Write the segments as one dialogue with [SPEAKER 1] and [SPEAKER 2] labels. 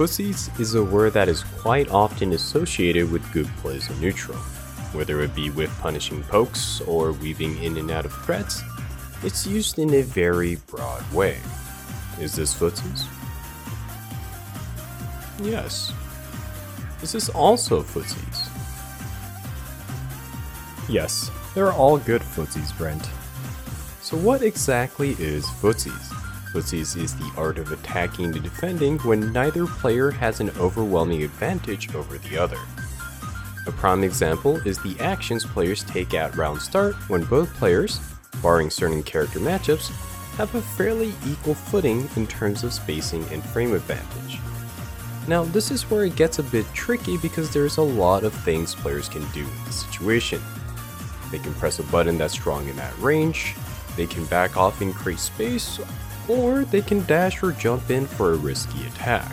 [SPEAKER 1] Footsies is a word that is quite often associated with good plays in neutral. Whether it be with punishing pokes or weaving in and out of threats, it's used in a very broad way. Is this footsies? Yes. Is this also footsies? Yes, they're all good footsies, Brent. So, what exactly is footsies? Footsies is the art of attacking and defending when neither player has an overwhelming advantage over the other. A prime example is the actions players take at round start when both players, barring certain character matchups, have a fairly equal footing in terms of spacing and frame advantage. Now, this is where it gets a bit tricky because there's a lot of things players can do in this situation. They can press a button that's strong in that range, they can back off and create space, or they can dash or jump in for a risky attack.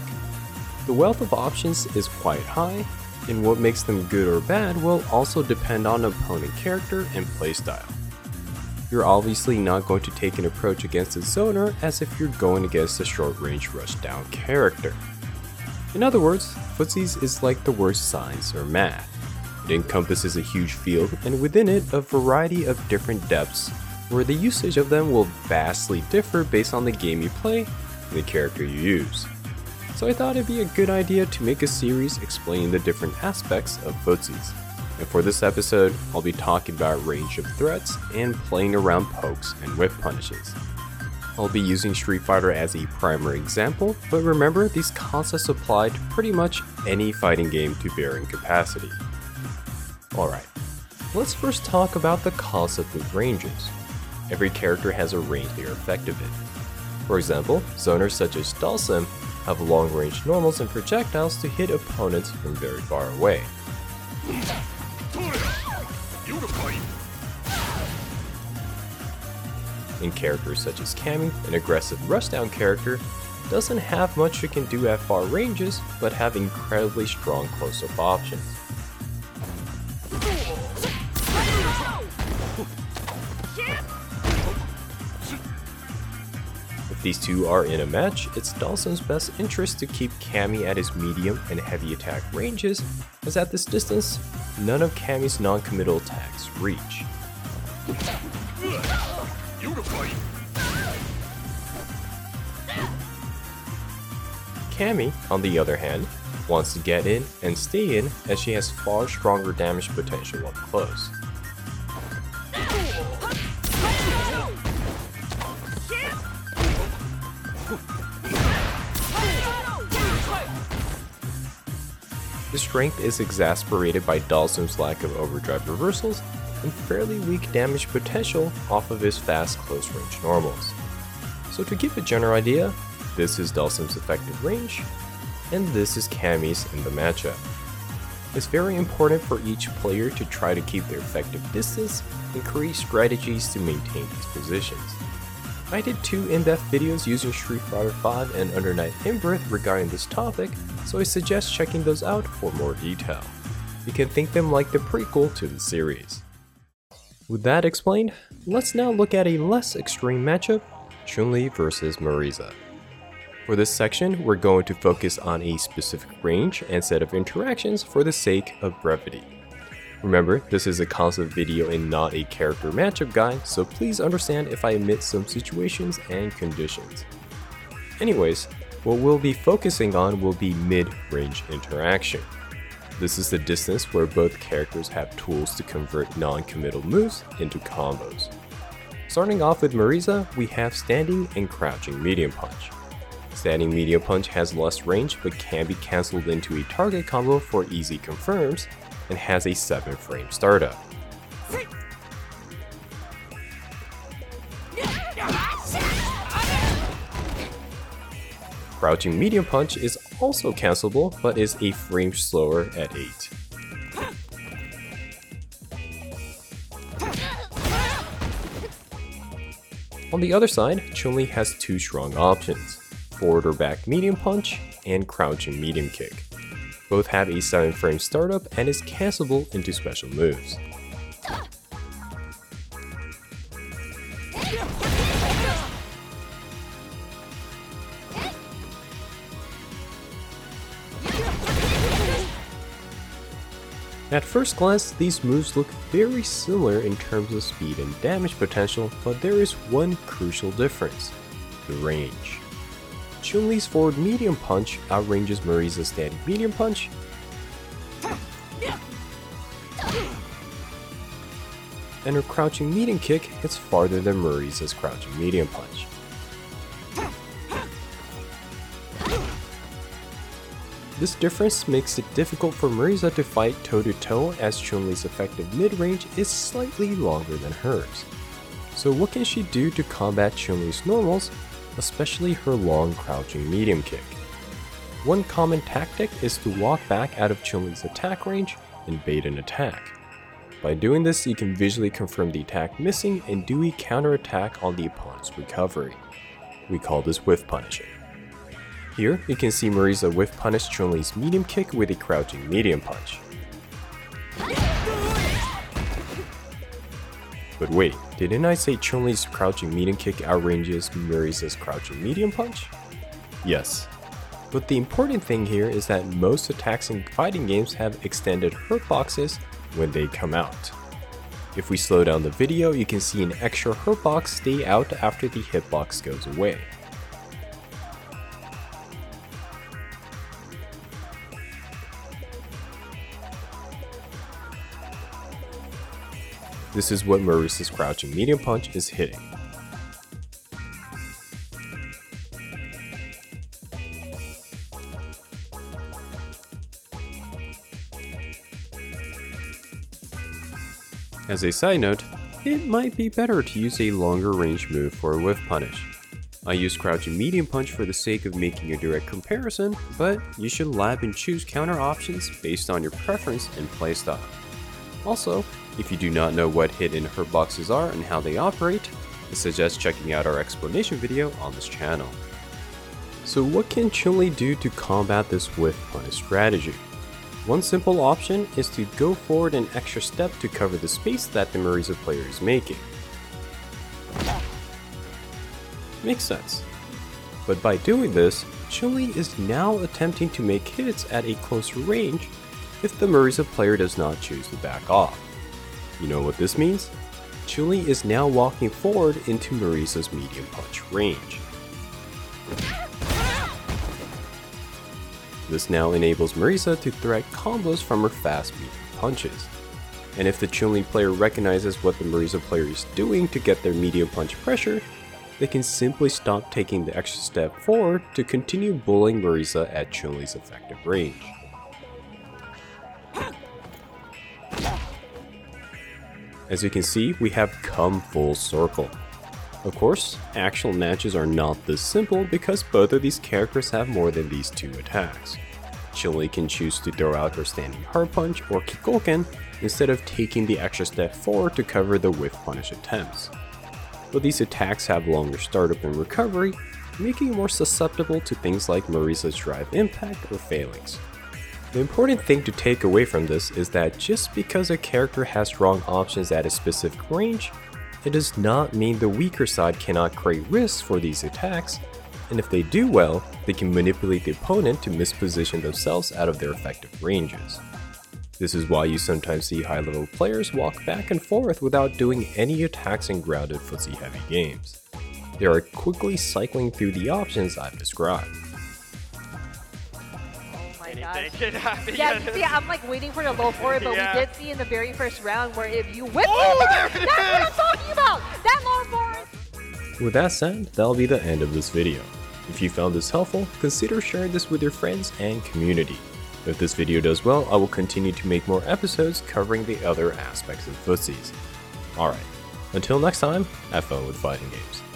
[SPEAKER 1] The wealth of options is quite high, and what makes them good or bad will also depend on opponent character and playstyle. You're obviously not going to take an approach against a zoner as if you're going against a short range rushdown character. In other words, footsies is like the worst science or math. It encompasses a huge field and within it a variety of different depths where the usage of them will vastly differ based on the game you play and the character you use. So I thought it'd be a good idea to make a series explaining the different aspects of footsies. And for this episode, I'll be talking about range of threats and playing around pokes and whiff punishes. I'll be using Street Fighter as a primary example, but remember these concepts apply to pretty much any fighting game to varying capacity. Alright, let's first talk about the concept of ranges every character has a range they are effective in. For example, zoners such as Dhalsim have long range normals and projectiles to hit opponents from very far away. In characters such as Cammy, an aggressive rushdown character, doesn't have much it can do at far ranges, but have incredibly strong close-up options. These two are in a match, it's Dhalsim's best interest to keep Cammy at his medium and heavy attack ranges, as at this distance, none of Cammy's non-committal attacks reach. Cammy, on the other hand, wants to get in and stay in as she has far stronger damage potential up close. The strength is exasperated by Dhalsim's lack of overdrive reversals and fairly weak damage potential off of his fast close range normals. So to give a general idea, this is Dhalsim's effective range, and this is Cammy's in the matchup. It's very important for each player to try to keep their effective distance and create strategies to maintain these positions. I did two in-depth videos using Street Fighter V and Under Night In-Birth regarding this topic, so I suggest checking those out for more detail. You can think them like the prequel to the series. With that explained, let's now look at a less extreme matchup, Chun-Li versus Marisa. For this section, we're going to focus on a specific range and set of interactions for the sake of brevity. Remember, this is a concept video and not a character matchup guide, so please understand if I omit some situations and conditions. Anyways, what we'll be focusing on will be mid-range interaction. This is the distance where both characters have tools to convert non-committal moves into combos. Starting off with Marisa, we have standing and crouching medium punch. Standing medium punch has less range but can be cancelled into a target combo for easy confirms, and has a 7 frame startup. Crouching medium punch is also cancelable but is a frame slower at 8. On the other side, Chun-Li has two strong options, forward or back medium punch and crouching medium kick. Both have a seven-frame startup and is castable into special moves. At first glance, these moves look very similar in terms of speed and damage potential, but there is one crucial difference, the range. Chun-Li's forward medium punch outranges Marisa's standing medium punch, and her crouching medium kick hits farther than Marisa's crouching medium punch. This difference makes it difficult for Marisa to fight toe-to-toe -to -toe as Chun-Li's effective mid-range is slightly longer than hers. So what can she do to combat Chun-Li's normals, especially her long crouching medium kick? One common tactic is to walk back out of Chun-Li's attack range and bait an attack. By doing this, you can visually confirm the attack missing and do a counterattack on the opponent's recovery. We call this whiff punishing. Here, you can see Marisa whiff punish Chun-Li's medium kick with a crouching medium punch. But wait, didn't I say Chun-Li's crouching medium kick outranges Marisa's crouching medium punch? Yes. But the important thing here is that most attacks in fighting games have extended hurt boxes when they come out. If we slow down the video, you can see an extra hurt box stay out after the hitbox goes away. This is what Marisa's crouching medium punch is hitting. As a side note, it might be better to use a longer range move for a whiff punish. I use crouching medium punch for the sake of making a direct comparison, but you should lab and choose counter options based on your preference and playstyle. Also, if you do not know what hit and hurt boxes are and how they operate, I suggest checking out our explanation video on this channel. So what can Chun-Li do to combat this whiff punish strategy? One simple option is to go forward an extra step to cover the space that the Marisa player is making. Makes sense. But by doing this, Chun-Li is now attempting to make hits at a closer range if the Marisa player does not choose to back off. You know what this means? Chun-Li is now walking forward into Marisa's medium punch range. This now enables Marisa to threat combos from her fast medium punches. And if the Chun-Li player recognizes what the Marisa player is doing to get their medium punch pressure, they can simply stop taking the extra step forward to continue bullying Marisa at Chun-Li's effective range. As you can see, we have come full circle. Of course, actual matches are not this simple because both of these characters have more than these two attacks. Chun-Li can choose to throw out her standing hard punch or Kikoken instead of taking the extra step forward to cover the whiff punish attempts. But these attacks have longer startup and recovery, making it more susceptible to things like Marisa's drive impact or failings. The important thing to take away from this is that just because a character has strong options at a specific range, it does not mean the weaker side cannot create risks for these attacks, and if they do well, they can manipulate the opponent to misposition themselves out of their effective ranges. This is why you sometimes see high level players walk back and forth without doing any attacks in grounded footsie heavy games. They are quickly cycling through the options I've described
[SPEAKER 2] anything can happen.
[SPEAKER 3] Yeah, see, I'm like waiting for the low forward, but yeah. we did see in the very first round where if you whiff oh, it, that's what I'm talking about! That low forward!
[SPEAKER 1] With that said, that'll be the end of this video. If you found this helpful, consider sharing this with your friends and community. If this video does well, I will continue to make more episodes covering the other aspects of footsies. Alright, until next time, have fun with fighting games.